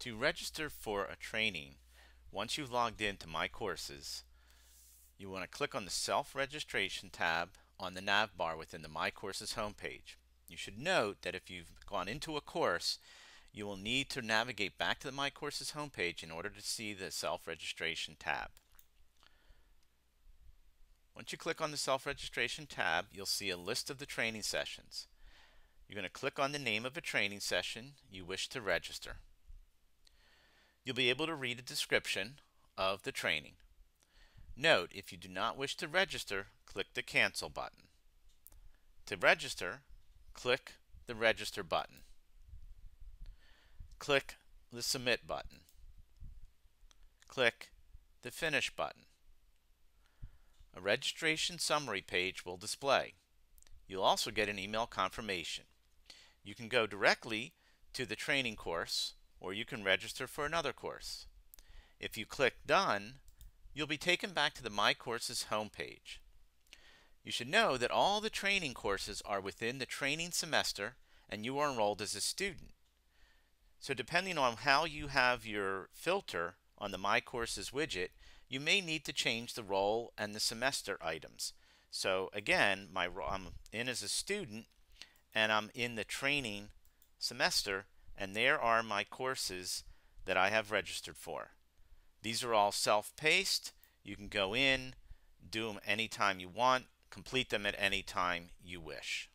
To register for a training, once you've logged into My Courses, you want to click on the Self-Registration tab on the nav bar within the My Courses homepage. You should note that if you've gone into a course, you will need to navigate back to the My Courses homepage in order to see the Self-Registration tab. Once you click on the Self-Registration tab, you'll see a list of the training sessions. You're going to click on the name of a training session you wish to register. You'll be able to read a description of the training. Note, if you do not wish to register, click the Cancel button. To register, click the Register button. Click the Submit button. Click the Finish button. A registration summary page will display. You'll also get an email confirmation. You can go directly to the training course or you can register for another course. If you click Done, you'll be taken back to the My Courses homepage. You should know that all the training courses are within the training semester and you are enrolled as a student. So depending on how you have your filter on the My Courses widget, you may need to change the role and the semester items. So again, my I'm in as a student and I'm in the training semester and there are my courses that I have registered for. These are all self-paced. You can go in, do them anytime you want, complete them at any time you wish.